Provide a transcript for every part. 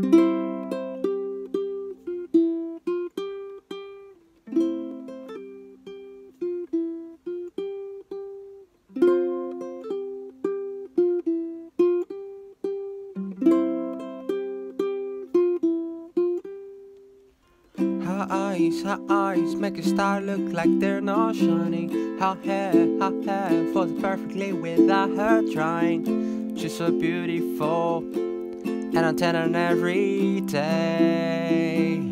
Her eyes, her eyes make a star look like they're not shining. Her hair, her hair falls perfectly without her trying. She's so beautiful, and I'm ten every day.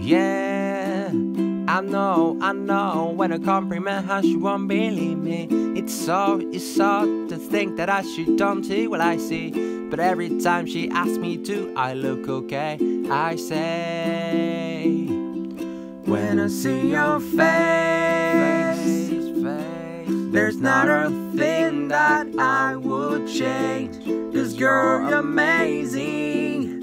Yeah, I know, I know. When I compliment her, she won't believe me. It's so, it's so to think that I should don't see what I see. But every time she asks me to, I look okay. I say, when I see your face, there's not a thing that I would change. You're amazing,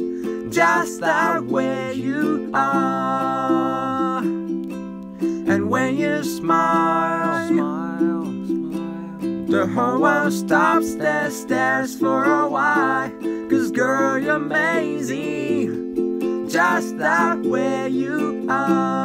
just that way you are. And when you smile, smile, smile, the whole world stops there, stares for a while. Cause girl, you're amazing, just that way you are.